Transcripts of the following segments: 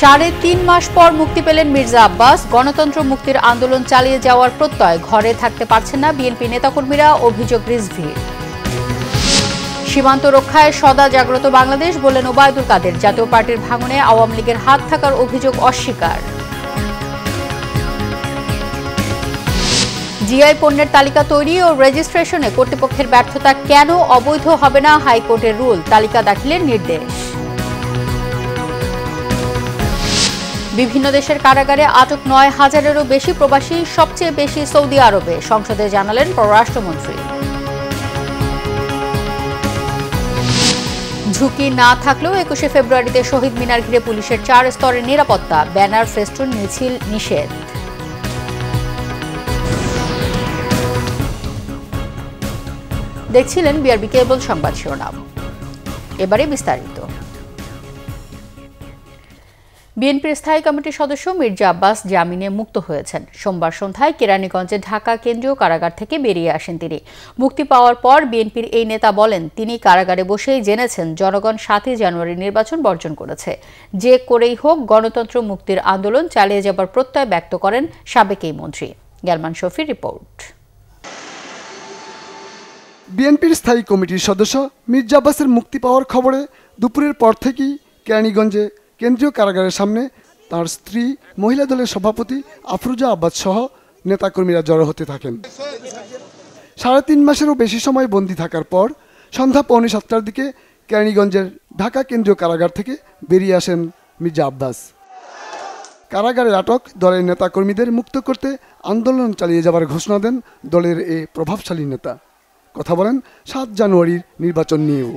সাড়ে তিন মাস পর মুক্তি পেলেন মির্জা আব্বাস। গণতন্ত্র মুক্তির আন্দোলন চালিয়ে যাওয়ার প্রত্যয়, ঘরে থাকতে পারছেন না বিএনপি নেতাকর্মীরা, অভিযোগ রিজভির। সীমান্ত রক্ষায় সদা জাগ্রত বাংলাদেশ, বললেন ওবায়দুল কাদের, জাতীয় পার্টির ভাঙনে আওয়ামী লীগের হাত থাকার অভিযোগ অস্বীকার। জিআই পণ্যের তালিকা তৈরি ও রেজিস্ট্রেশনে কর্তৃপক্ষের ব্যর্থতা কেন অবৈধ হবে না হাইকোর্টের রুল? তালিকা দাখিলের নির্দেশ। বিভিন্ন দেশের কারাগারে আটক নয় হাজারেরও বেশি প্রবাসী, সবচেয়ে বেশি সৌদি আরবে, সংসদে জানালেন পররাষ্ট্রমন্ত্রী। ঝুঁকি না থাকলেও একুশে ফেব্রুয়ারিতে শহীদ মিনার ঘিরে পুলিশের চার স্তরের নিরাপত্তা, ব্যানার, ফেস্টুন, মিছিল, নিষেধ। দেখছিলেন বিআরবি কেবল সংবাদ শিরোনাম। এবারে বিস্তারিত। বিএনপির স্থায়ী কমিটির সদস্য মির্জা আব্বাস জামিনে মুক্ত হয়েছেন। সোমবার সন্ধ্যায় কেরানীগঞ্জে ঢাকা কেন্দ্রীয় কারাগার থেকে বেরিয়ে আসেন তিনি। মুক্তি পাওয়ার পর বিএনপির এই নেতা বলেন, তিনি কারাগারে বসেই জেনেছেন জনগণ সাতই জানুয়ারি নির্বাচন বর্জন করেছে। যে করেই হোক, গণতন্ত্র মুক্তির আন্দোলন চালিয়ে যাবার প্রত্যয় ব্যক্ত করেন সাবেক এই মন্ত্রী। গ্যালমান শফির রিপোর্ট। বিএনপির স্থায়ী কমিটির সদস্য মির্জা আব্বাসের মুক্তি পাওয়ার খবরে দুপুরের পর থেকেই কেরানীগঞ্জে কেন্দ্রীয় কারাগারের সামনে তার স্ত্রী, মহিলা দলের সভাপতি আফরুজা আব্বাস সহ নেতাকর্মীরা জড়ো হতে থাকেন। সাড়ে তিন মাসেরও বেশি সময় বন্দি থাকার পর সন্ধ্যা পৌনে সাতটার দিকে কেরানীগঞ্জের ঢাকা কেন্দ্রীয় কারাগার থেকে বেরিয়ে আসেন মির্জা আব্বাস। কারাগারে আটক দলের নেতাকর্মীদের মুক্ত করতে আন্দোলন চালিয়ে যাবার ঘোষণা দেন দলের এ প্রভাবশালী নেতা। কথা বলেন সাত জানুয়ারির নির্বাচন নিয়েও।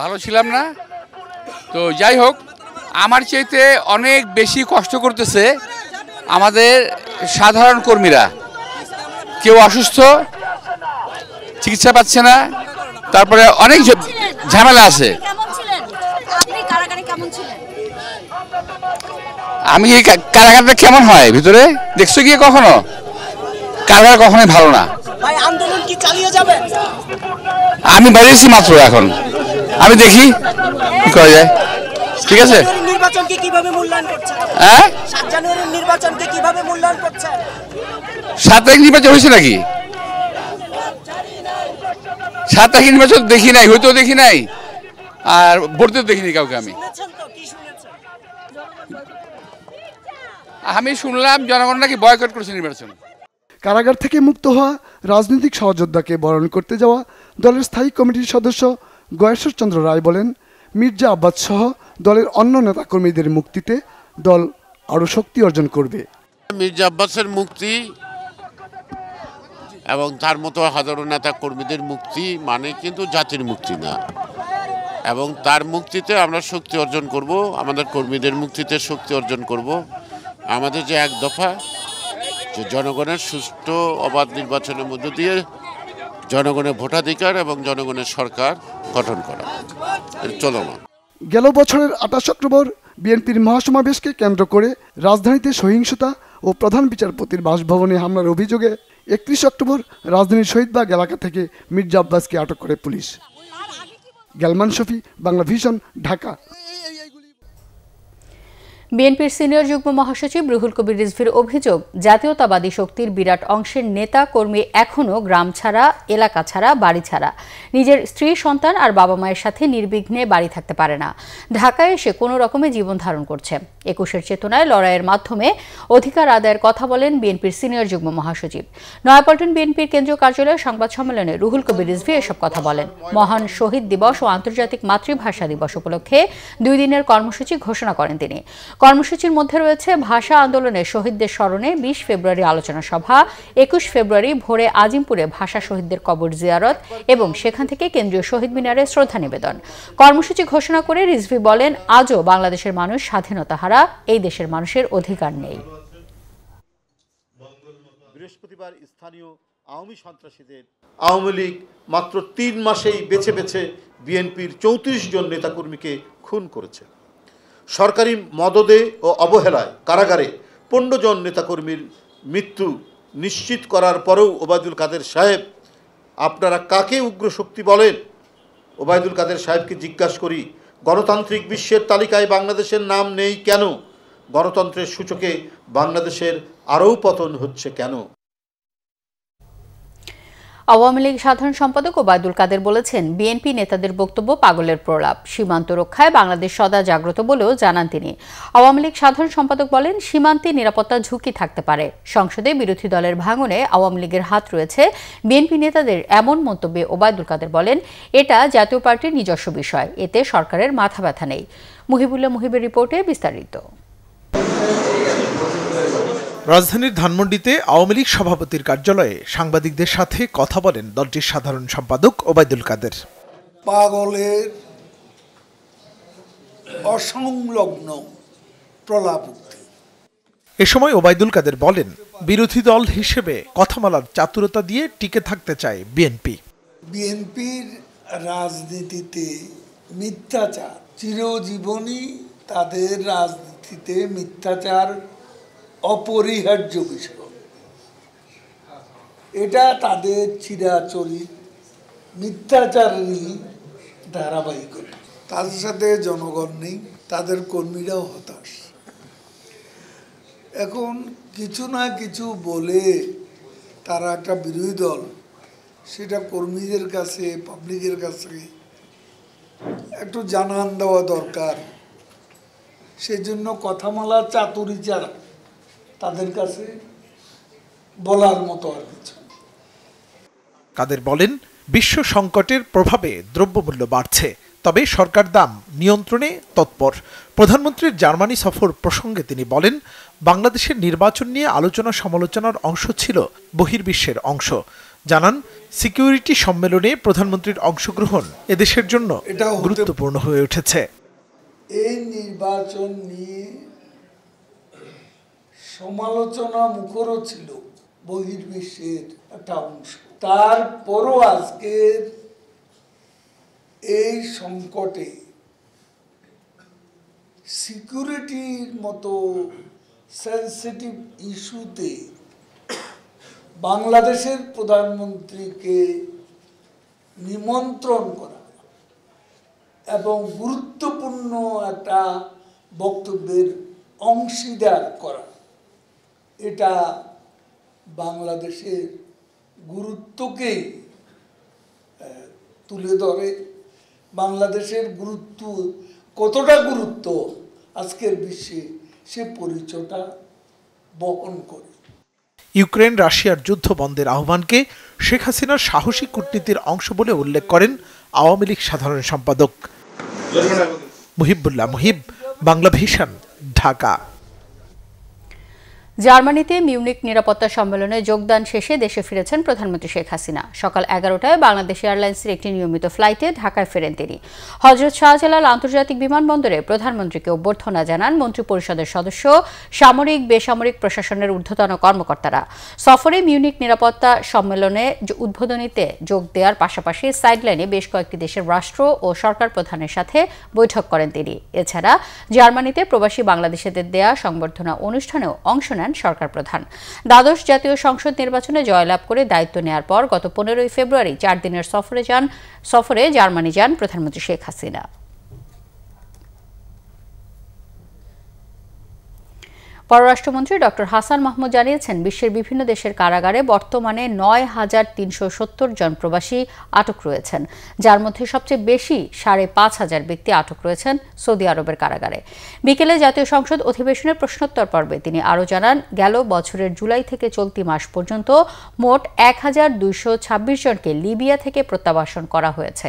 ভালো ছিলাম না। তো যাই হোক আমার চাইতে অনেক বেশি কষ্ট করতেছে আমাদের সাধারণ কর্মীরা। কেউ অসুস্থ চিকিৎসা পাচ্ছে না তারপরে অনেক ঝামেলা আছে। কেমন ছিলেন? আপনি কারাগারে কেমন ছিলেন? আমি এই কারাগারটা কেমন হয় ভিতরে? দেখছ গিয়ে কখনো? কারাগার কখনোই ভালো না। ভাই আন্দোলন কি আমি বেরিয়েছি মাত্র এখন। আমি দেখি কি করা যায়। ঠিক আছে? নির্বাচনকে কীভাবে মূল্যায়ন করছেন? হ্যাঁ? সাত জানুয়ারির নির্বাচনকে কীভাবে মূল্যায়ন করছেন? সাত তারিখ নির্বাচন হয়েছে নাকি? সাত তারিখ নির্বাচন দেখি নাই হয়তো দেখি নাই। আর ভোটতেও দেখিনি কাউকে আমি। শুনেছেন তো? কি শুনেছেন? আমি শুনলাম জনগণ নাকি বয়কট করেছে নির্বাচন। কারাগার থেকে মুক্ত হওয়া রাজনৈতিক সহযোদ্ধাকে বরণ করতে যাওয়া দলের স্থায়ী কমিটির সদস্য গয়েশ্বর চন্দ্র রায় বলেন মির্জা আব্বাস সহ দলের অন্য নেতাকর্মীদের মুক্তিতে দল আরও শক্তি অর্জন করবে। মির্জা আব্বাসের মুক্তি এবং তার মতো হাজারো নেতা কর্মীদের মুক্তি মানে কিন্তু জাতির মুক্তি না। এবং তার মুক্তিতে আমরা শক্তি অর্জন করব, আমাদের কর্মীদের মুক্তিতে শক্তি অর্জন করব। আমাদের যে এক দফা, যে জনগণের সুষ্ঠু অবাধ নির্বাচনের মধ্য দিয়ে জনগণের ভোটাধিকার এবং জনগণের সরকার গঠন করা। চলমান গেল বছরের আঠাশ অক্টোবর বিএনপির মহাসমাবেশকে কেন্দ্র করে রাজধানীতে সহিংসতা ও প্রধান বিচারপতির বাসভবনে হামলার অভিযোগে একত্রিশ অক্টোবর রাজধানীর শহীদবাগ এলাকা থেকে মির্জা আব্বাসকে আটক করে পুলিশ। গ্যালমান শফি, বাংলা ভিশন, ঢাকা। বিএনপির সিনিয়র যুগ্ম মহাসচিব রুহুল কবির রিজভির অভিযোগ, জাতীয়তাবাদী শক্তির বিরাট অংশের নেতা, কর্মী এখনও গ্রাম ছাড়া, এলাকা ছাড়া, বাড়ি ছাড়া। নিজের স্ত্রী, সন্তান আর বাবা মায়ের সাথে নির্বিঘ্নে বাড়ি থাকতে পারে না। ঢাকায় এসে কোনো রকমে জীবন ধারণ করছে। একুশের চেতনায় লড়াইয়ের মাধ্যমে অধিকার আদায়ের কথা বলেন বিএনপির সিনিয়র যুগ্ম মহাসচিব। নয়াপল্টন বিএনপির কেন্দ্রীয় কার্যালয়ে সংবাদ সম্মেলনে রুহুল কবির রিজভি এসব কথা বলেন। মহান শহীদ দিবস ও আন্তর্জাতিক মাতৃভাষা দিবস উপলক্ষে দুই দিনের কর্মসূচি ঘোষণা করেন তিনি। কর্মসূচির মধ্যে রয়েছে ভাষা আন্দোলনে শহীদদের স্মরণে বিশ ফেব্রুয়ারি আলোচনা সভা, একুশ ফেব্রুয়ারি ভোরে আজিমপুরে ভাষা শহীদদের কবর জিয়ারত এবং সেখান থেকে কেন্দ্রীয় শহীদ মিনারে শ্রদ্ধা নিবেদন। কর্মসূচি ঘোষণা করে রিজভি বলেন, আজও বাংলাদেশের মানুষ স্বাধীনতা হারা, এই দেশের মানুষের অধিকার নেই। বৃহস্পতিবার স্থানীয় আওয়ামী সন্ত্রাসীদের আওয়ামী লীগ মাত্র তিন মাসেই বেছে বেছে বিএনপির চৌত্রিশ জন নেতাকর্মীকে খুন করেছে। সরকারি মদদে ও অবহেলায় কারাগারে পনেরো জন নেতাকর্মীর মৃত্যু নিশ্চিত করার পরেও ওবায়দুল কাদের সাহেব, আপনারা কাকে উগ্র শক্তি বলেন? ওবায়দুল কাদের সাহেবকে জিজ্ঞাসা করি, গণতান্ত্রিক বিশ্বের তালিকায় বাংলাদেশের নাম নেই কেন? গণতন্ত্রের সূচকে বাংলাদেশের আরও পতন হচ্ছে কেন? আওয়ামী লীগ সাধারণ সম্পাদক ওবায়দুল কাদের বলেছেন, বিএনপি নেতাদের বক্তব্য পাগলের প্রলাপ। সীমান্ত রক্ষায় বাংলাদেশ সদা জাগ্রত বলেও জানান তিনি। আওয়ামী লীগ সাধারণ সম্পাদক বলেন, সীমান্তে নিরাপত্তা ঝুঁকি থাকতে পারে। সংসদে বিরোধী দলের ভাঙনে আওয়ামী লীগের হাত রয়েছে। বিএনপি নেতাদের এমন মন্তব্যে ওবায়দুল কাদের বলেন, এটা জাতীয় পার্টির নিজস্ব বিষয়। এতে সরকারের মাথা ব্যথা নেই। মুহিবুল্লাহ মুহিবের রিপোর্টে বিস্তারিত। রাজধানীর ধানমন্ডিতে আওয়ামী লীগ সভাপতির কার্যালয়ে সাংবাদিকদের সাথে কথা বলেন দলটির সাধারণ সম্পাদক ওবায়দুল কাদের। পাগলের অসংলগ্ন প্রলাপোক্তি। এ সময় ওবায়দুল কাদের বলেন বিরোধী দল হিসেবে কথা বলার চাতুরতা দিয়ে টিকে থাকতে চায় বিএনপি। বিএনপির রাজনীতিতে মিথ্যাচার চিরজীবনই তাদের রাজনীতিতে মিথ্যাচার অপরিহার্য বিষয়। এটা তাদের চিরাচরিত মিথ্যাচারেরই ধারাবাহিকতা। তাদের সাথে জনগণ নেই, তাদের কর্মীরাও হতাশ। এখন কিছু না কিছু বলে তারা একটা বিরোধী দল, সেটা কর্মীদের কাছে পাবলিকের কাছে একটু জানান দেওয়া দরকার। সেজন্য কথামালা চাতুরি ছাড়া তাদের কাছে বলার মতো আর কিছু। কাদের বলেন বিশ্ব সংকটের প্রভাবে দ্রব্যমূল্য বাড়ছে তবে সরকার দাম নিয়ন্ত্রণে তৎপর। প্রধানমন্ত্রীর জার্মানি সফর প্রসঙ্গে তিনি বলেন বাংলাদেশের নির্বাচন নিয়ে আলোচনা সমালোচনার অংশ ছিল বহির্বিশ্বের অংশ। জানান সিকিউরিটি সম্মেলনে প্রধানমন্ত্রীর অংশগ্রহণ এদেশের জন্য গুরুত্বপূর্ণ হয়ে উঠেছে। এই নির্বাচন নিয়ে সমালোচনা মুখরও ছিল, বহির্বিশ্বের একটা অংশ। তারপরও আজকের এই সংকটে সিকিউরিটির মতো সেন্সিটিভ ইস্যুতে বাংলাদেশের প্রধানমন্ত্রীকে নিমন্ত্রণ করা এবং গুরুত্বপূর্ণ একটা বক্তব্যের অংশীদার করা। এটা বাংলাদেশের গুরুত্বকে তুলে ধরে। বাংলাদেশের গুরুত্ব কতটা গুরুত্ব আজকের বিশ্বে সে পরিচয়টা বহন করে। ইউক্রেন রাশিয়ার যুদ্ধ বন্ধের আহ্বানকে শেখ হাসিনার সাহসী কূটনীতির অংশ বলে উল্লেখ করেন আওয়ামী লীগ সাধারণ সম্পাদক। মুহিবুল্লাহ মুহিব বাংলা ভিশন ঢাকা। জার্মানিতে মিউনিক নিরাপত্তা সম্মেলনে যোগদান শেষে দেশে ফিরেছেন প্রধানমন্ত্রী শেখ হাসিনা। সকাল এগারোটায় বাংলাদেশ এয়ারলাইন্সের একটি নিয়মিত ফ্লাইটে ঢাকায় ফেরেন তিনি। হজরত শাহজালাল আন্তর্জাতিক বিমানবন্দরে প্রধানমন্ত্রীকে অভ্যর্থনা জানান মন্ত্রিপরিষদের সদস্য, সামরিক, বেসামরিক প্রশাসনের ঊর্ধ্বতন কর্মকর্তারা। সফরে মিউনিক নিরাপত্তা সম্মেলনে উদ্বোধনীতে যোগ দেওয়ার পাশাপাশি সাইডলাইনে বেশ কয়েকটি দেশের রাষ্ট্র ও সরকার প্রধানের সাথে বৈঠক করেন তিনি। এছাড়া জার্মানিতে প্রবাসী বাংলাদেশিদের দেয়া সংবর্ধনা অনুষ্ঠানেও অংশ নেন সরকার প্রধান। দ্বাদশ জাতীয় সংসদ নির্বাচনে জয়লাভ করে দায়িত্ব নেয়ার পর গত পনেরোই ফেব্রুয়ারি চার দিনের সফরে যান সফরে জার্মানি যান প্রধানমন্ত্রী শেখ হাসিনা। পররাষ্ট্রমন্ত্রী ডক্টর হাসান মাহমুদ জানিয়েছেন, বিশ্বের বিভিন্ন দেশের কারাগারে বর্তমানে নয় হাজার তিনশো সত্তর জন প্রবাসী আটক রয়েছেন। যার মধ্যে সবচেয়ে বেশি, সাড়ে পাঁচ হাজার ব্যক্তি আটক রয়েছেন সৌদি আরবের কারাগারে। বিকেলে জাতীয় সংসদ অধিবেশনের প্রশ্নোত্তর পর্বে তিনি আরও জানান, গেল বছরের জুলাই থেকে চলতি মাস পর্যন্ত মোট এক হাজার দুইশো ছাব্বিশ জনকে লিবিয়া থেকে প্রত্যাবাসন করা হয়েছে।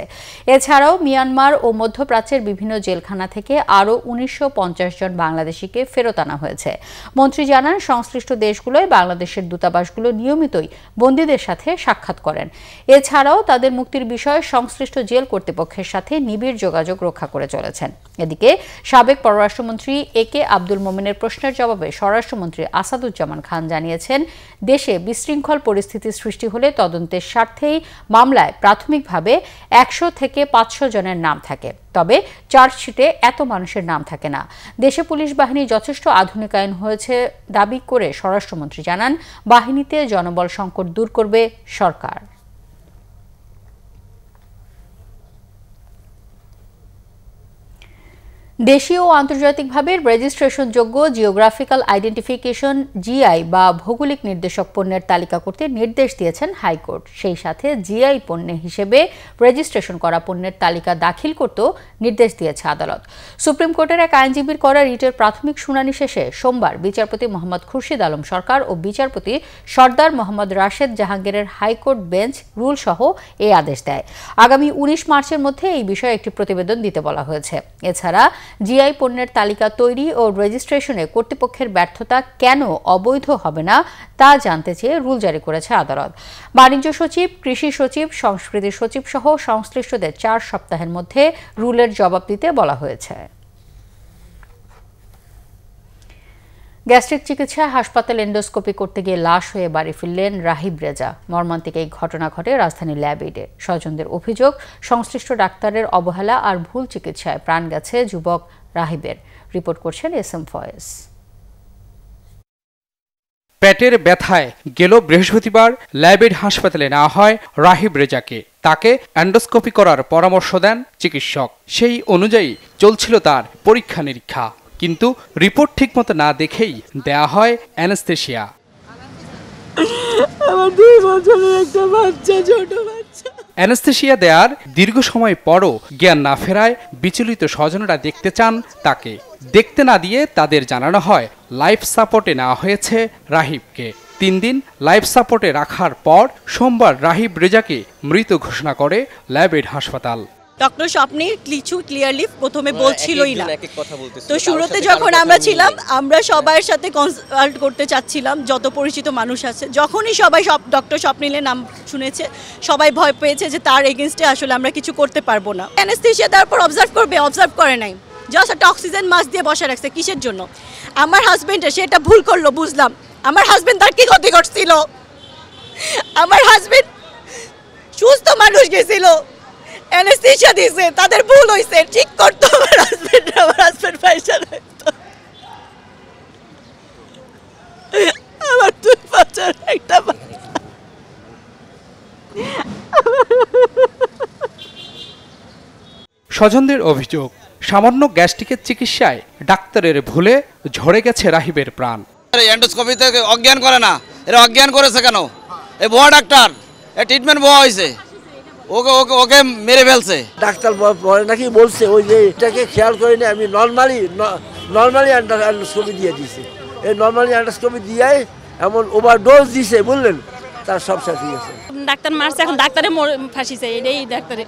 এছাড়াও মিয়ানমার ও মধ্যপ্রাচ্যের বিভিন্ন জেলখানা থেকে আরও উনিশশো পঞ্চাশ জন বাংলাদেশিকে ফেরত আনা হয়েছে। মন্ত্রী জানান, সংশ্লিষ্ট দেশগুলোয় বাংলাদেশের দূতাবাসগুলো নিয়মিতই বন্দীদের সাথে সাক্ষাৎ করেন। এছাড়াও তাদের মুক্তির বিষয়ে সংশ্লিষ্ট জেল কর্তৃপক্ষের সাথে নিবিড় যোগাযোগ রক্ষা করে চলেছেন। এদিকে সাবেক পররাষ্ট্রমন্ত্রী এ কে আব্দুল মোমেনের প্রশ্নের জবাবে স্বরাষ্ট্রমন্ত্রী আসাদুজ্জামান খান জানিয়েছেন, দেশে বিশৃঙ্খল পরিস্থিতি সৃষ্টি হলে তদন্তের স্বার্থেই মামলায় প্রাথমিকভাবে একশো থেকে পাঁচশো জনের নাম থাকে। তবে চার্জশিটে এত মানুষের নাম থাকে না। দেশে পুলিশ বাহিনী যথেষ্ট আধুনিকায়ন হয়েছে দাবি করে স্বরাষ্ট্রমন্ত্রী জানান, বাহিনীতে জনবল সংকট দূর করবে সরকার। দেশীয় ও আন্তর্জাতিকভাবে রেজিস্ট্রেশনযোগ্য জিওগ্রাফিক্যাল আইডেন্টিফিকেশন জিআই বা ভৌগোলিক নির্দেশক পণ্যের তালিকা করতে নির্দেশ দিয়েছেন হাইকোর্ট। সেই সাথে জিআই পণ্য হিসেবে রেজিস্ট্রেশন করা পণ্যের তালিকা দাখিল করতেও নির্দেশ দিয়েছে আদালত। সুপ্রিম কোর্টের এক আইনজীবীর করা রিটের প্রাথমিক শুনানি শেষে সোমবার বিচারপতি মোহাম্মদ খুরশিদ আলম সরকার ও বিচারপতি সর্দার মোহাম্মদ রাশেদ জাহাঙ্গীরের হাইকোর্ট বেঞ্চ রুল সহ এই আদেশ দেয়। আগামী উনিশ মার্চের মধ্যে এই বিষয়ে একটি প্রতিবেদন দিতে বলা হয়েছে। এছাড়া জিআই পণ্যের তালিকা তৈরি ও রেজিস্ট্রেশনে কর্তৃপক্ষের ব্যর্থতা কেন অবৈধ হবে না তা জানতে চেয়ে রুল জারি করেছে আদালত। বাণিজ্য সচিব, কৃষি সচিব, সংস্কৃতি সচিব সহ সংশ্লিষ্টদের চার সপ্তাহের মধ্যে রুলের জবাব দিতে বলা হয়েছে। গ্যাস্ট্রিক চিকিৎসায় হাসপাতাল এন্ডোস্কোপি করতে গিয়ে লাশ হয়ে বাড়ি ফিরলেন রাহিব রেজা। মর্মান্তিক এই ঘটনা ঘটে রাজধানী ল্যাবেডে। স্বজনদের অভিযোগ, সংশ্লিষ্ট ডাক্তারের অবহেলা আর ভুল চিকিৎসায় প্রাণ গেছে যুবক রাহিবের। রিপোর্ট করছেন এস এম ফয়েজ। পেটের ব্যথায় গেল বৃহস্পতিবার, ল্যাবেড হাসপাতালে নেওয়া হয় রাহিব রেজাকে। তাকে অ্যান্ডোস্কোপি করার পরামর্শ দেন চিকিৎসক। সেই অনুযায়ী চলছিল তার পরীক্ষা নিরীক্ষা কিন্তু রিপোর্ট ঠিকমতো না দেখেই দেয়া হয় অ্যানেস্থেশিয়া। আমার দুই বছরের একটা বাচ্চা ছোট বাচ্চা। অ্যানেস্থেশিয়া দেওয়ার দীর্ঘ সময় পরও জ্ঞান না ফেরায় বিচলিত স্বজনরা দেখতে চান তাকে। দেখতে না দিয়ে তাদের জানানো হয় লাইফ সাপোর্টে নেওয়া হয়েছে রাহিবকে। তিন দিন লাইফ সাপোর্টে রাখার পর সোমবার রাহিব রেজাকে মৃত ঘোষণা করে ল্যাবেড হাসপাতাল। ডক্টর স্বপ্নে লিচু ক্লিয়ারলি প্রথমে বলছিলই না। তো শুরুতে যখন আমরা ছিলাম আমরা সবার সাথে কনসাল্ট করতে চাচ্ছিলাম যত পরিচিত মানুষ আছে। যখনই সবাই সব ডক্টর স্বপ্নিলের নাম শুনেছে সবাই ভয় পেয়েছে যে তার এগেনস্টে আসলে আমরা কিছু করতে পারব না। অ্যানেস্থেশিয়া তারপর অবজার্ভ করবে অবজার্ভ করে নাই। জাস্ট একটা অক্সিজেন মাস্ক দিয়ে বসে রাখছে কিসের জন্য? আমার হাজবেন্ডে সেটা ভুল করল বুঝলাম। আমার হাজবেন্ড তার কি ক্ষতি করছিল আমার হাজবেন্ড সুস্থ মানুষ গেছিল। অ্যানেস্থেশিয়া দিছে তাদের ভুল হইছে ঠিক করতো আমার হাজবেন্ড আমার হাজবেন্ড পয়সা রাখতো আমার দুই বছর একটা স্বজনদের অভিযোগ সামান্য গ্যাস্ট্রিকের চিকিৎসায় ডাক্তারের ভুলে ঝরে গেছে রাহিবের প্রাণ। এন্ডোস্কোপিতে অজ্ঞান করে না। এরা অজ্ঞান করেছে কেন? এ ভুয়া ডাক্তার এ ট্রিটমেন্ট ভুয়া হয়েছে ওকে ওকে ওকে মেরে ফেলছে। ডাক্তার পরে নাকি বলছে ওই যে এটাকে খেয়াল করিনি আমি নর্মালি নর্মালি অ্যান্ডোস্কোপি দিয়ে দিছি এই নর্মালি অ্যান্ডোস্কোপি দিয়ে এমন ওভারডোজ দিছে বুঝলেন? তার সব সাথে গেছে। ডাক্তার মারছে এখন ডাক্তারে মর- ফাঁসিছে এটাই ডাক্তারে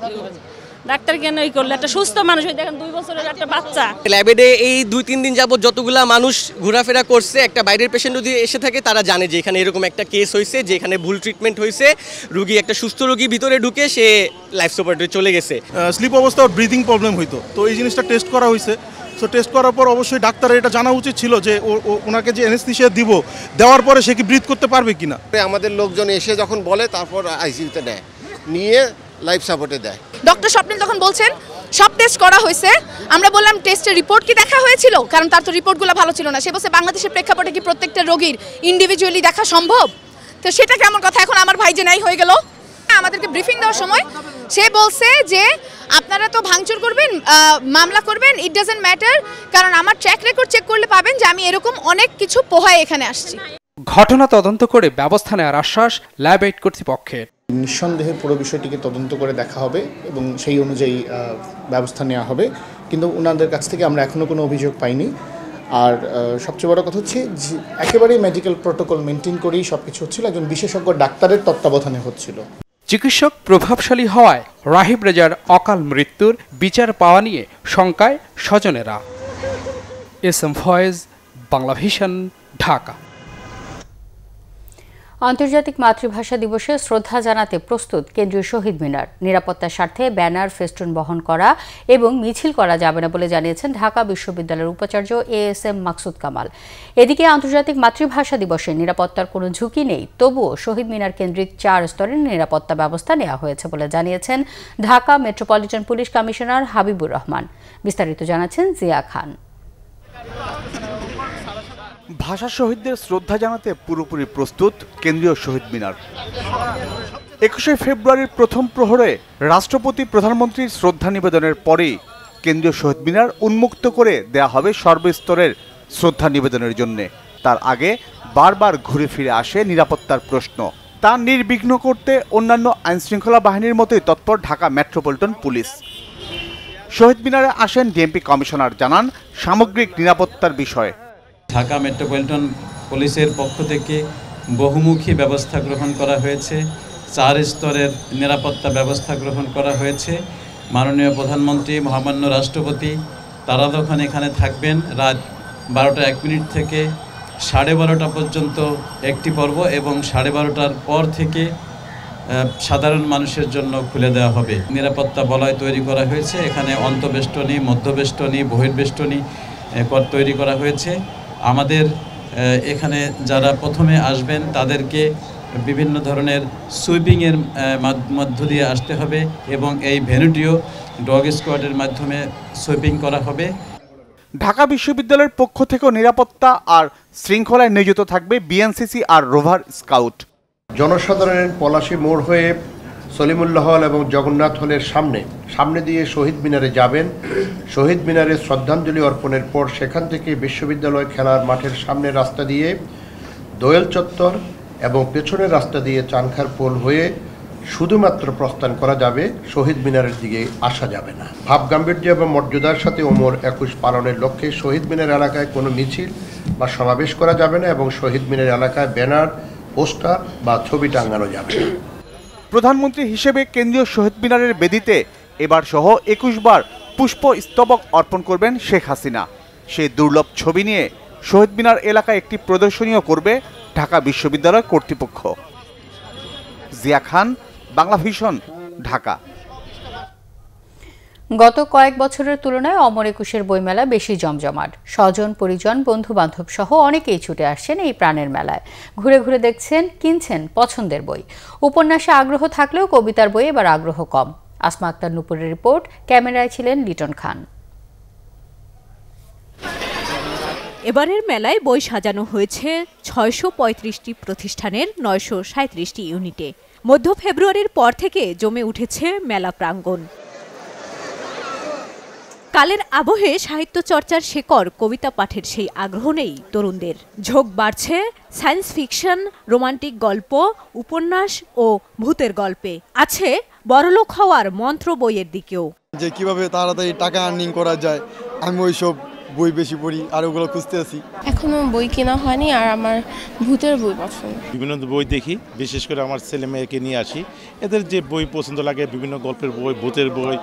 ডাক্তার কেন এই করল? একটা সুস্থ মানুষ ওই দেখেন দুই বছরের একটা বাচ্চা। ল্যাবেডে এই দুই তিন দিন যাবত যতগুলা মানুষ ঘোরাফেরা করছে একটা বাইরের পেশেন্ট যদি এসে থাকে তারা জানে যে এখানে এরকম একটা কেস হয়েছে যে এখানে ভুল ট্রিটমেন্ট হয়েছে। রুগী একটা সুস্থ রুগী ভিতরে ঢুকে সে লাইফ সাপোর্টে চলে গেছে। স্লিপ অবস্থা ব্রিদিং প্রবলেম হইতো। তো এই জিনিসটা টেস্ট করা হয়েছে সো টেস্ট করার পর অবশ্যই ডাক্তারের এটা জানা উচিত ছিল যে ও- ও- ওনাকে যে এনেস্থিসিয়া দিব দেওয়ার পরে সে কি ব্রিথ করতে পারবে কিনা? আমাদের লোকজন এসে যখন বলে তারপর আইসিইউতে নেয়। নিয়ে লাইফ সাপোর্টে দেয়। ডক্টর স্বপ্নিল তখন বলছেন সব টেস্ট করা হয়েছে। আমরা বললাম টেস্টের রিপোর্ট কি দেখা হয়েছিল? কারণ তার তো রিপোর্টগুলো ভালো ছিল না। সে বলছে বাংলাদেশের প্রেক্ষাপটে কি প্রত্যেকটা রোগীর ইন্ডিভিজুয়ালি দেখা সম্ভব? তো সেটা কেমন কথা? এখন আমার ভাই যে নাই হয়ে গেল। আমাদেরকে ব্রিফিং দেওয়ার সময় সে বলছে যে আপনারা তো ভাঙচুর করবেন মামলা করবেন ইট ডাজেন্ট ম্যাটার কারণ আমার ট্র্যাক রেকর্ড চেক করলে পাবেন যে আমি এরকম অনেক কিছু পোহায় এখানে আসছি। ঘটনা তদন্ত করে ব্যবস্থা নেওয়ার আশ্বাস ল্যাব এইড কর্তৃপক্ষের। নিঃসন্দেহে পুরো বিষয়টিকে তদন্ত করে দেখা হবে এবং সেই অনুযায়ী ব্যবস্থা নেওয়া হবে। কিন্তু ওনাদের কাছ থেকে আমরা এখনও কোনো অভিযোগ পাইনি। আর সবচেয়ে বড় কথা হচ্ছে একেবারেই মেডিকেল প্রোটোকল মেনটেন করেই সব কিছু হচ্ছিল। একজন বিশেষজ্ঞ ডাক্তারের তত্ত্বাবধানে হচ্ছিল। চিকিৎসক প্রভাবশালী হওয়ায় রাহিব রেজার অকাল মৃত্যুর বিচার পাওয়া নিয়ে শঙ্কায় স্বজনেরা। S M Foyez Bangla Vision Dhaka. আন্তর্জাতিক মাতৃভাষা দিবসে শ্রদ্ধা জানাতে প্রস্তুত কেন্দ্রীয় শহীদ মিনার। নিরাপত্তার স্বার্থে ব্যানার, ফেস্টুন বহন করা এবং মিছিল করা যাবে না বলে জানিয়েছেন ঢাকা বিশ্ববিদ্যালয়ের উপাচার্য A S M Maksud Kamal. এদিকে আন্তর্জাতিক মাতৃভাষা দিবসে নিরাপত্তার কোনো ঝুঁকি নেই, তবুও শহীদ মিনার কেন্দ্রিক চার স্তরের নিরাপত্তা ব্যবস্থা নেওয়া হয়েছে বলে জানিয়েছেন Dhaka metropolitan police commissioner Habibur Rahman. বিস্তারিত জানাচ্ছেন জিয়া খান। ভাষা শহীদদের শ্রদ্ধা জানাতে পুরোপুরি প্রস্তুত কেন্দ্রীয় শহীদ মিনার। একুশে ফেব্রুয়ারির প্রথম প্রহরে রাষ্ট্রপতি, প্রধানমন্ত্রীর শ্রদ্ধা নিবেদনের পরেই কেন্দ্রীয় শহীদ মিনার উন্মুক্ত করে দেয়া হবে সর্বস্তরের শ্রদ্ধা নিবেদনের জন্য। তার আগে বারবার ঘুরে ফিরে আসে নিরাপত্তার প্রশ্ন। তা নির্বিঘ্ন করতে অন্যান্য আইনশৃঙ্খলা বাহিনীর মতোই তৎপর ঢাকা মেট্রোপলিটন পুলিশ। শহীদ মিনারে আসেন ডিএমপি কমিশনার জানান সামগ্রিক নিরাপত্তার বিষয়ে। ঢাকা মেট্রোপলিটন পুলিশের পক্ষ থেকে বহুমুখী ব্যবস্থা গ্রহণ করা হয়েছে। চার স্তরের নিরাপত্তা ব্যবস্থা গ্রহণ করা হয়েছে। মাননীয় প্রধানমন্ত্রী, মহামান্য রাষ্ট্রপতি, তারা যখন এখানে থাকবেন, রাত বারোটা এক মিনিট থেকে সাড়ে বারোটা পর্যন্ত একটি পর্ব এবং সাড়ে বারোটার পর থেকে সাধারণ মানুষের জন্য খুলে দেওয়া হবে। নিরাপত্তা বলয় তৈরি করা হয়েছে। এখানে অন্তবেষ্টনী, মধ্যবেষ্টনী, বহির্বেষ্টনী তৈরি করা হয়েছে। আমাদের এখানে যারা প্রথমে আসবেন তাদেরকে বিভিন্ন ধরনের সুইপিংয়ের মধ্য দিয়ে আসতে হবে এবং এই ভেনুটিও ডগ স্কোয়াডের মাধ্যমে সুইপিং করা হবে। ঢাকা বিশ্ববিদ্যালয়ের পক্ষ থেকেও নিরাপত্তা আর শৃঙ্খলায় নিয়োজিত থাকবে বিএনসিসি আর রোভার স্কাউট। জনসাধারণের পলাশি মোড় হয়ে সলিমুল্লাহ হল এবং জগন্নাথ হলের সামনে সামনে দিয়ে শহীদ মিনারে যাবেন। শহীদ মিনারে শ্রদ্ধাঞ্জলি অর্পণের পর সেখান থেকে বিশ্ববিদ্যালয় খেলার মাঠের সামনের রাস্তা দিয়ে দোয়েল চত্বর এবং পেছনের রাস্তা দিয়ে চানখার পোল হয়ে শুধুমাত্র প্রস্থান করা যাবে, শহীদ মিনারের দিকে আসা যাবে না। ভাব গাম্ভীর্য এবং মর্যাদার সাথে ওমর একুশ পালনের লক্ষ্যে শহীদ মিনার এলাকায় কোনো মিছিল বা সমাবেশ করা যাবে না এবং শহীদ মিনার এলাকায় ব্যানার, পোস্টার বা ছবি টাঙানো যাবে না। প্রধানমন্ত্রী হিসেবে কেন্দ্রীয় শহীদ মিনারের বেদিতে এবার সহ একুশ বার পুষ্প স্তবক অর্পণ করবেন শেখ হাসিনা। সেই দুর্লভ ছবি নিয়ে শহীদ মিনার এলাকায় একটি প্রদর্শনীও করবে ঢাকা বিশ্ববিদ্যালয় কর্তৃপক্ষ। জিয়া খান, বাংলা ভিশন, ঢাকা। গত কয়েক বছরের তুলনায় অমর একুশের বইমেলা বেশি জমজমাট। স্বজন, পরিজন বন্ধু বান্ধব সহ অনেকেই ছুটে আসছেন এই প্রাণের মেলায়। ঘুরে ঘুরে দেখছেন, কিনছেন পছন্দের বই। উপন্যাসে আগ্রহ থাকলেও কবিতার বই এবার আগ্রহ কম। আসমা আক্তার নুপুরের রিপোর্ট, ক্যামেরায় ছিলেন লিটন খান। এবারের মেলায় বই সাজানো হয়েছে ছয়শো পঁয়ত্রিশটি প্রতিষ্ঠানের নয়শো সাঁত্রিশটি ইউনিটে। মধ্য ফেব্রুয়ারির পর থেকে জমে উঠেছে মেলা প্রাঙ্গণ। কালের আবহে সাহিত্য চর্চার শেকড় কবিতা পাঠের সেই আগ্রহ নেই তরুণদের। ঝোঁক বাড়ছে সায়েন্স ফিকশন রোমান্টিক গল্প উপন্যাস ও ভূতের গল্পে। আছে বড়লোক হওয়ার মন্ত্র বইয়ের দিকেও। যে কীভাবে তাড়াতাড়ি টাকা আর্নিং করা যায় আমি ওইসব বই বেশি পড়ি আর ওগুলো খুঁজতে আছি এখনও বই কেনা হয়নি আর আমার ভূতের বই পছন্দ। বিভিন্ন বই দেখি বিশেষ করে আমার ছেলে মেয়েকে নিয়ে আসি। এদের যে বই পছন্দ লাগে বিভিন্ন গল্পের বই ভূতের বই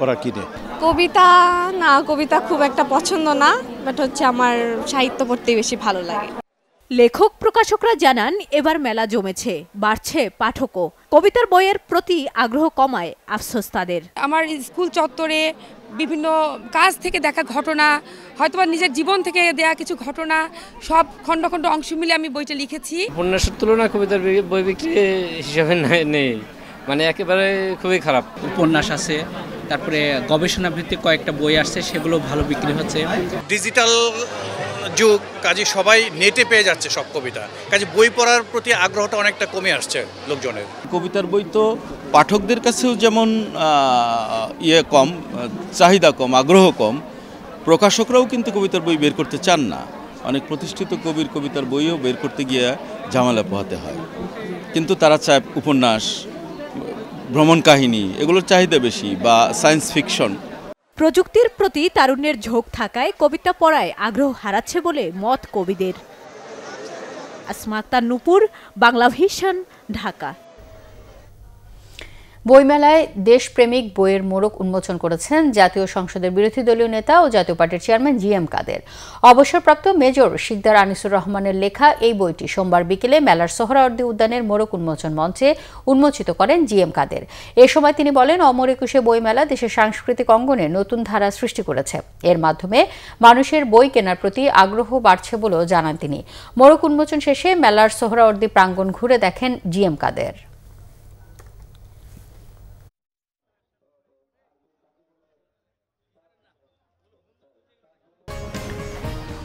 ওরা কিনে কবিতা না কবিতা খুব একটা পছন্দ না বাট হচ্ছে আমার সাহিত্য পড়তে বেশি ভালো লাগে। লেখক প্রকাশকরা জানান এবার মেলা জমেছে বাড়ছে পাঠকও। কবিতার বইয়ের প্রতি আগ্রহ কমায় আফসোস তাদের। আমার স্কুল চত্বরে বিভিন্ন কাজ থেকে দেখা ঘটনা হয়তোবা নিজের জীবন থেকে দেয়া কিছু ঘটনা সব খণ্ড খণ্ড অংশ মিলে আমি বইটা লিখেছি। উপন্যাসের তুলনায় কবিতার বই- বই বিক্রি হিসাবে নেই। মানে একেবারে খুবই খারাপ। উপন্যাস আছে তারপরে গবেষণা ভিত্তিক কয়েকটা বই আসছে সেগুলো ভালো বিক্রি হচ্ছে। ডিজিটাল যুগ কাজে সবাই নেটে পেয়ে যাচ্ছে সব কবিতা। কাজে বই পড়ার প্রতি আগ্রহটা অনেকটা কমে আসছে লোকজনের। কবিতার বই তো পাঠকদের কাছেও যেমন ইয়ে কম চাহিদা কম আগ্রহ কম প্রকাশকরাও কিন্তু কবিতার বই বের করতে চান না। অনেক প্রতিষ্ঠিত কবির কবিতার বইও বের করতে গিয়ে ঝামেলা পোহাতে হয়। কিন্তু তারা চায় উপন্যাস ভ্রমণ কাহিনী, এগুলোর চাহিদা বেশি বা সায়েন্স ফিকশন প্রযুক্তির প্রতি তারুণ্যের ঝোঁক থাকায় কবিতা পড়ায় আগ্রহ হারাচ্ছে বলে মত কবিদের। আসমাক্তার নুপুর, বাংলা ভিশন, ঢাকা। বইমেলায় দেশপ্রেমিক বইয়ের মোড়ক উন্মোচন করেছেন জাতীয় সংসদের বিরোধী দলীয় নেতা ও জাতীয় পার্টির চেয়ারম্যান জি এম কাদের। অবসরপ্রাপ্ত মেজর শিকদার আনিসুর রহমানের লেখা এই বইটি সোমবার বিকেলে মেলার সোহরাওয়ার্দী উদ্যানের মোড়ক উন্মোচন মঞ্চে উন্মোচিত করেন জি এম কাদের। এ সময় তিনি বলেন, অমর একুশে বইমেলা দেশের সাংস্কৃতিক অঙ্গনে নতুন ধারা সৃষ্টি করেছে। এর মাধ্যমে মানুষের বই কেনার প্রতি আগ্রহ বাড়ছে বলেও জানান তিনি। মোড়ক উন্মোচন শেষে মেলার সোহরাওয়ার্দী প্রাঙ্গণ ঘুরে দেখেন জি এম কাদের।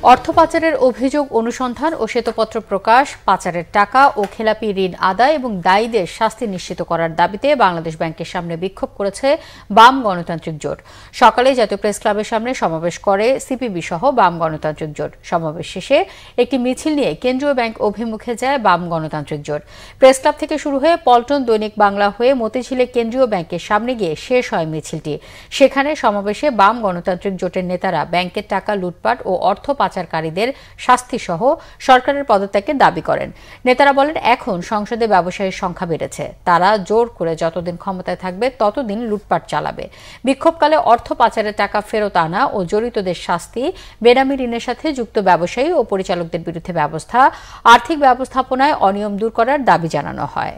অর্থ পাচারের অভিযোগ অনুসন্ধান ও শ্বেতপত্র প্রকাশ, পাচারের টাকা ও খেলাপি ঋণ আদায় এবং দায়ীদের শাস্তি নিশ্চিত করার দাবিতে বাংলাদেশ ব্যাংকের সামনে বিক্ষোভ করেছে বাম গণতান্ত্রিক জোট। সকালে জাতীয় প্রেস ক্লাবের সামনে সমাবেশ করে সিপিবি সহ বাম গণতান্ত্রিক জোট। সমাবেশ শেষে একটি মিছিল নিয়ে কেন্দ্রীয় ব্যাংক অভিমুখে যায় বাম গণতান্ত্রিক জোট। প্রেস ক্লাব থেকে শুরু হয়ে পল্টন দৈনিক বাংলা হয়ে মতিঝিলে কেন্দ্রীয় ব্যাংকের সামনে গিয়ে শেষ হয় মিছিলটি। সেখানে সমাবেশে বাম গণতান্ত্রিক জোটের নেতারা ব্যাংকের টাকা লুটপাট ও অর্থ পাচারকারীদের শাস্তি সহ সরকারের পদত্যাগের দাবি করেন। নেতারা বলেন, এখন সংসদে ব্যবসায়ীর সংখ্যা বেড়েছে। তারা জোর করে যতদিন ক্ষমতায় থাকবে, ততদিন লুটপাট চালাবে। বিক্ষোভকালে অর্থ পাচারের টাকা ফেরত আনা ও জড়িতদের শাস্তি বেনামি ঋণের সাথে যুক্ত ব্যবসায়ী ও পরিচালকদের বিরুদ্ধে ব্যবস্থা, আর্থিক ব্যবস্থাপনায় অনিয়ম দূর করার দাবি জানানো হয়।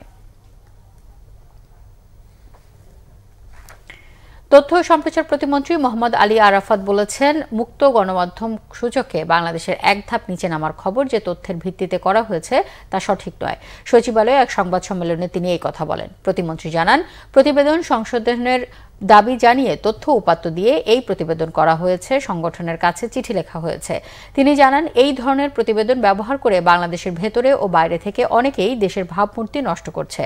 তথ্য ও সম্প্রচার প্রতিমন্ত্রী মোহাম্মদ আলী আরাফাত বলেছেন, মুক্ত গণমাধ্যম সূচকে বাংলাদেশের এক ধাপ নিচে নামার খবর যে তথ্যের ভিত্তিতে করা হয়েছে তা সঠিক নয়। সচিবালয়ে এক সংবাদ সম্মেলনে তিনি এই কথা বলেন। প্রতিমন্ত্রী জানান, প্রতিবেদন সংশোধনের দাবি জানিয়ে তথ্য উপাত্ত দিয়ে এই প্রতিবেদন করা হয়েছে, সংগঠনের কাছে চিঠি লেখা হয়েছে। তিনি জানান, এই ধরনের প্রতিবেদন ব্যবহার করে বাংলাদেশের ভেতরে ও বাইরে থেকে অনেকেই দেশের ভাবমূর্তি নষ্ট করছে।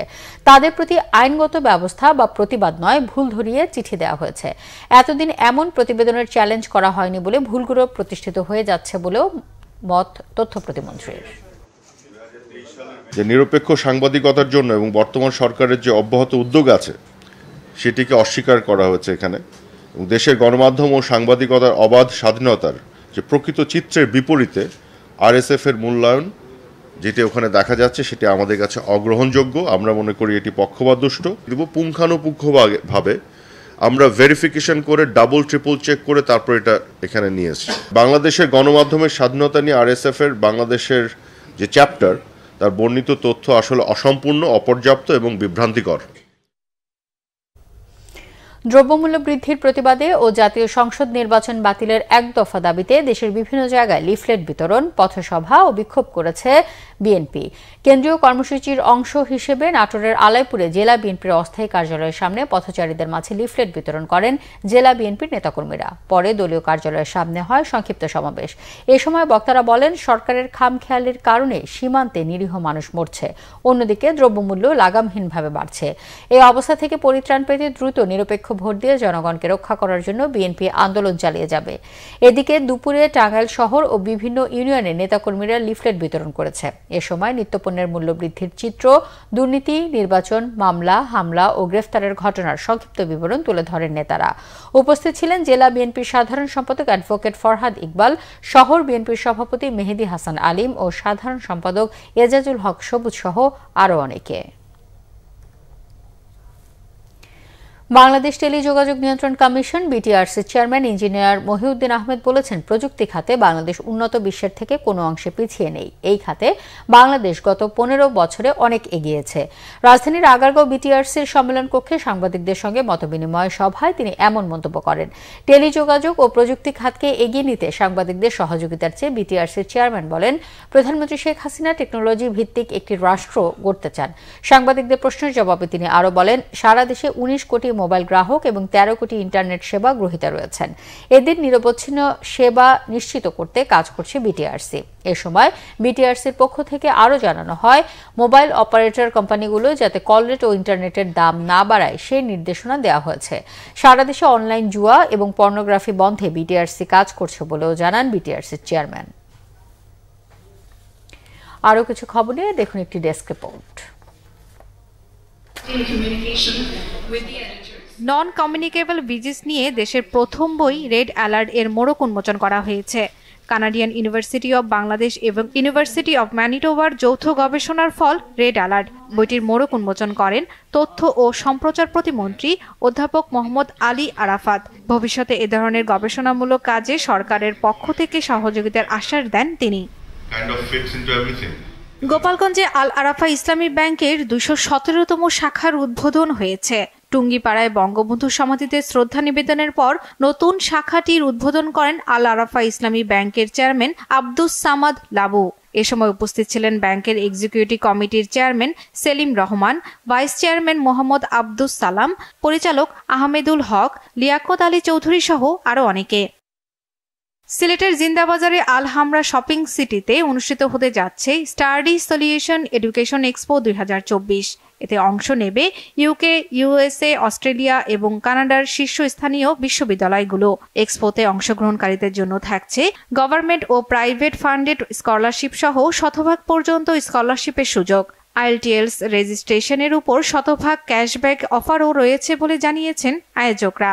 তাদের প্রতি আইনগত ব্যবস্থা বা প্রতিবাদ নয়, ভুল ধরিয়ে চিঠি দেওয়া হয়েছে। এতদিন এমন প্রতিবেদনের চ্যালেঞ্জ করা হয়নি বলে ভুলগুলো প্রতিষ্ঠিত হয়ে যাচ্ছে বলেও মত তথ্য প্রতিমন্ত্রীর। যে নিরপেক্ষ সাংবাদিকতার জন্য এবং বর্তমান সরকারের যে অব্যাহত উদ্যোগ আছে সেটিকে অস্বীকার করা হয়েছে এখানে। দেশের গণমাধ্যম ও সাংবাদিকতার অবাধ স্বাধীনতার যে প্রকৃত চিত্রের বিপরীতে আরএসএফ এর মূল্যায়ন, যেটি ওখানে দেখা যাচ্ছে, সেটি আমাদের কাছে অগ্রহণযোগ্য। আমরা মনে করি এটি পক্ষপাত দুষ্ট দিব পুঙ্খানুপুঙ্খভাবে আমরা ভেরিফিকেশন করে ডাবল ট্রিপল চেক করে তারপর এটা এখানে নিয়ে এসেছি। বাংলাদেশের গণমাধ্যমের স্বাধীনতা নিয়ে আরএসএফ এর বাংলাদেশের যে চ্যাপ্টার তার বর্ণিত তথ্য আসলে অসম্পূর্ণ, অপর্যাপ্ত এবং বিভ্রান্তিকর। দ্রব্যমূল্য বৃদ্ধির প্রতিবাদে ও জাতীয় সংসদ নির্বাচন বাতিলের এক দফা দাবিতে দেশের বিভিন্ন জায়গায় লিফলেট বিতরণ, পথসভা ও বিক্ষোভ করেছে বিএনপি। কেন্দ্রীয় কর্মসূচির অংশ হিসেবে নাটোরের আলাইপুরে জেলা বিএনপির অস্থায়ী কার্যালয়ের সামনে পথচারীদের মাঝে লিফলেট বিতরণ করেন জেলা বিএনপির নেতাকর্মীরা। পরে দলীয় কার্যালয়ের সামনে হয় সংক্ষিপ্ত সমাবেশ। এ সময় বক্তারা বলেন, সরকারের খামখেয়ালির কারণে সীমান্তে নিরীহ মানুষ মরছে। অন্যদিকে দ্রব্যমূল্য লাগামহীনভাবে বাড়ছে। এই অবস্থা থেকে পরিত্রাণ পেতে দ্রুত নিরপেক্ষ ভোট দিয়ে জনগণকে রক্ষা করার জন্য বিএনপি আন্দোলন চালিয়ে যাবে। এদিকে দুপুরে টাঙ্গাইল শহর ও বিভিন্ন ইউনিয়নের নেতাকর্মীরা লিফলেট বিতরণ করেছে। এ সময় নিত্যপণ্যের মূল্য বৃদ্ধির চিত্র, দুর্নীতি, নির্বাচন, মামলা, হামলা ও গ্রেফতারের ঘটনার সংক্ষিপ্ত বিবরণ তুলে ধরেন নেতারা। উপস্থিত ছিলেন জেলা বিএনপির সাধারণ সম্পাদক অ্যাডভোকেট ফরহাদ ইকবাল, শহর বিএনপির সভাপতি মেহেদি হাসান আলিম ও সাধারণ সম্পাদক এজাজুল হক সবুজ সহ আরও অনেকে। বাংলাদেশ টেলিযোগাযোগ নিয়ন্ত্রণ কমিশন বিটিআরসির চেয়ারম্যান ইঞ্জিনিয়ার মহিউদ্দিন আহমেদ বলেছেন, প্রযুক্তি খাতে বাংলাদেশ উন্নত বিশ্বের থেকে কোনো অংশে পিছিয়ে নেই। এই খাতে বাংলাদেশ গত পনেরো বছরে অনেক এগিয়েছে। রাজধানীর আগারগাঁও বিটিআরসির সম্মেলন কক্ষে সাংবাদিকদের সঙ্গে মতবিনিময় সভায় তিনি এমন মন্তব্য করেন, টেলিযোগাযোগ ও প্রযুক্তি খাতকে এগিয়ে নিতে সাংবাদিকদের সহযোগিতার চেয়ে বিটিআরসির চেয়ারম্যান বলেন, প্রধানমন্ত্রী শেখ হাসিনা টেকনোলজি ভিত্তিক একটি রাষ্ট্র গড়তে চান। সাংবাদিকদের প্রশ্নের জবাবে তিনি আরও বলেন, সারা দেশে উনিশ কোটি মোবাইল গ্রাহক এবং তেরো কোটি ইন্টারনেট সেবা গ্রহীতা রয়েছেন। এদের নিরবচ্ছিন্ন সেবা নিশ্চিত করতে কাজ করছে বিটিআরসি। এ সময় বিটিআরসির পক্ষ থেকে আরও জানানো হয়, মোবাইল অপারেটর কোম্পানিগুলো যাতে কল রেট ও ইন্টারনেটের দাম না বাড়ায় সেই নির্দেশনা দেওয়া হয়েছে। সারা দেশে অনলাইন জুয়া এবং পর্নোগ্রাফি বন্ধে বিটিআরসি কাজ করছে বলেও জানান বিটিআরসির চেয়ারম্যান। আরও কিছু খবর নিয়ে দেখুন একটি desk report. Non communicable disease নিয়ে দেশের প্রথম বই রেড অ্যালার্ট এর মোড়ক উন্মোচন করা হয়েছে। কানাডিয়ান ইউনিভার্সিটি অব বাংলাদেশ এবং ইউনিভার্সিটি অব ম্যানিটোভার যৌথ গবেষণার ফল রেড অ্যালার্ট বইটির মোড়ক উন্মোচন করেন তথ্য ও সম্প্রচার প্রতিমন্ত্রী অধ্যাপক মোহাম্মদ আলী আরাফাত। ভবিষ্যতে এ ধরনের গবেষণামূলক কাজে সরকারের পক্ষ থেকে সহযোগিতার আশ্বাস দেন তিনি। গোপালগঞ্জে আল আরাফা ইসলামী ব্যাংকের দুশো সতেরোতম শাখার উদ্বোধন হয়েছে। টুঙ্গিপাড়ায় বঙ্গবন্ধু সমাধিতে শ্রদ্ধা নিবেদনের পর নতুন শাখাটির উদ্বোধন করেন আল আরাফা ইসলামী ব্যাংকের চেয়ারম্যান আব্দুস সামাদ লাবু। এ সময় উপস্থিত ছিলেন ব্যাংকের এক্সিকিউটিভ কমিটির chairman Selim Rahman, vice chairman Mohammad Abdus Salam, পরিচালক আহমেদুল হক, লিয়াকত আলী চৌধুরী সহ আরও অনেকে। সিলেটের জিন্দাবাজারে আলহামরা শপিং সিটিতে অনুষ্ঠিত হতে যাচ্ছে স্টাডি সলিউশন এডুকেশন এক্সপো দুই হাজার চব্বিশ। এতে অংশ নেবে ইউকে ইউএসএ অস্ট্রেলিয়া এবং কানাডার শীর্ষস্থানীয় বিশ্ববিদ্যালয়গুলো। এক্সপোতে অংশগ্রহণকারীদের জন্য থাকছে গভর্নমেন্ট ও প্রাইভেট ফান্ডেড স্কলারশিপ সহ শতভাগ পর্যন্ত স্কলারশিপের সুযোগ। আইএলটিএলস রেজিস্ট্রেশনের উপর শতভাগ ক্যাশব্যাক অফারও রয়েছে বলে জানিয়েছেন আয়োজকরা।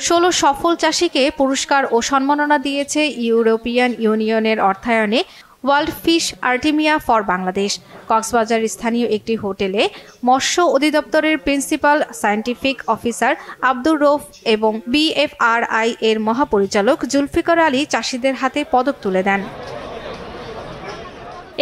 ষোলো সফল চাষিকে পুরস্কার ও সম্মাননা দিয়েছে ইউরোপিয়ান ইউনিয়নের অর্থায়নে world fish Artemia for Bangladesh. Cox's Bazar স্থানীয় একটি হোটেলে মৎস্য অধিদপ্তরের principal scientific officer Abdur Rouf এবং বিএফআরআই এর মহাপরিচালক জুলফিকার আলী চাষিদের হাতে পদক তুলে দেন।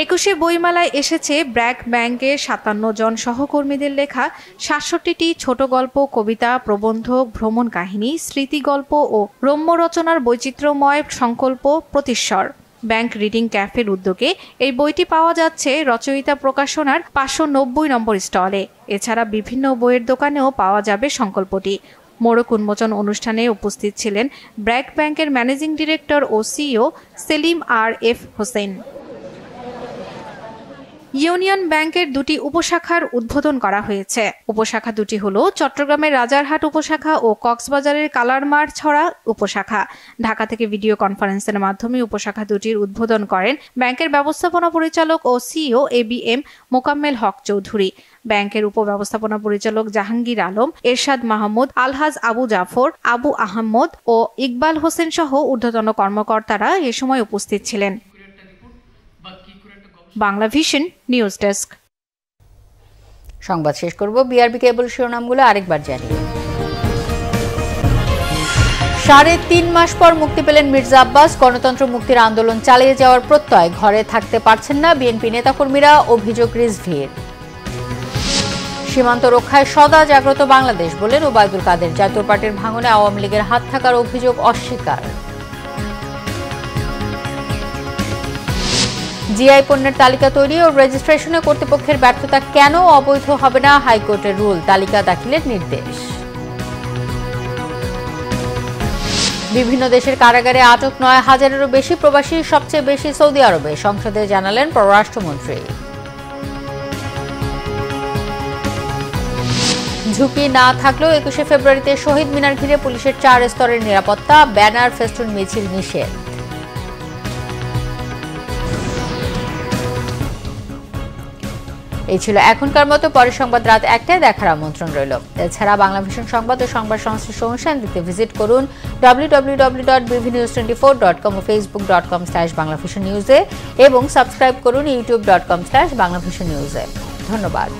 একুশে বইমেলায় এসেছে ব্র্যাক ব্যাংকের সাতান্ন জন সহকর্মীদের লেখা সাতষট্টিটি ছোট গল্প, কবিতা, প্রবন্ধ, ভ্রমণ কাহিনী, স্মৃতিগল্প ও রম্য রচনার বৈচিত্র্যময় সংকল্প প্রতিস্বর। ব্যাংক রিডিং ক্যাফের উদ্যোগে এই বইটি পাওয়া যাচ্ছে রচয়িতা প্রকাশনার পাঁচশো নব্বই নম্বর স্টলে। এছাড়া বিভিন্ন বইয়ের দোকানেও পাওয়া যাবে সংকল্পটি। মোড়ক উন্মোচন অনুষ্ঠানে উপস্থিত ছিলেন ব্র্যাক ব্যাংকের ম্যানেজিং ডিরেক্টর ও CEO Selim R F Hossain. Union ব্যাংকের দুটি উপশাখার উদ্বোধন করা হয়েছে। উপশাখা দুটি হল চট্টগ্রামের রাজারহাট উপশাখা ও কক্সবাজারের কালারমার ছড়া উপশাখা। ঢাকা থেকে ভিডিও কনফারেন্সের মাধ্যমে উপশাখা দুটির উদ্বোধন করেন ব্যাংকের ব্যবস্থাপনা পরিচালক ও CEO A B M Mokammel Haque Chowdhury. ব্যাংকের উপব্যবস্থাপনা পরিচালক জাহাঙ্গীর আলম, এরশাদ মাহমুদ, আলহাজ আবু জাফর, আবু আহমদ ও ইকবাল হোসেন সহ ঊর্ধ্বতন কর্মকর্তারা এ সময় উপস্থিত ছিলেন। Bangla vision news desk. সংবাদ শেষ করব বিআরবি কেবল শিরোনামগুলো আরেকবার জানিয়ে। সাড়ে তিন মাস পর মুক্তি পেলেন মির্জা আব্বাস। গণতন্ত্র মুক্তির আন্দোলন চালিয়ে যাওয়ার প্রত্যয়, ঘরে থাকতে পারছেন না বিএনপি নেতাকর্মীরা, অভিযোগ রিজভির। সীমান্ত রক্ষায় সদা জাগ্রত বাংলাদেশ বলেন ওবায়দুল কাদের। জাতীয় পার্টির ভাঙনে আওয়ামী লীগের হাত থাকার অভিযোগ অস্বীকার। জিআই পণ্যের তালিকা তৈরি ও রেজিস্ট্রেশনে কর্তৃপক্ষের ব্যর্থতা কেন অবৈধ হবে না? হাইকোর্টের রুল, তালিকা দাখিলের নির্দেশ। বিভিন্ন দেশের কারাগারে আটক নয় হাজারেরও বেশি প্রবাসী, সবচেয়ে বেশি সৌদি আরবে, সংসদে জানালেন পররাষ্ট্রমন্ত্রী। ঝুঁকি না থাকলেও একুশে ফেব্রুয়ারিতে শহীদ মিনার ঘিরে পুলিশের চার স্তরের নিরাপত্তা, ব্যানার, ফেস্টুন, মিছিল, নিষেধ। এই ছিল এখনকার মতো, পরের সংবাদ রাত একটায় দেখার আমন্ত্রণ রইল। এছাড়া বাংলা ভীষণ সংবাদ ও সংবাদ সংশ্লিষ্ট অনুষ্ঠান দিতে ভিজিট করুন W W W dot BV news twenty four dot com ও Facebook dot com slash Bangla vision নিউজে এবং সাবস্ক্রাইব করুন YouTube dot com slash Bangla vision নিউজে ধন্যবাদ।